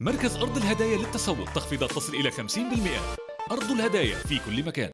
مركز أرض الهدايا للتسوق تخفيضات تصل إلى 50% أرض الهدايا في كل مكان.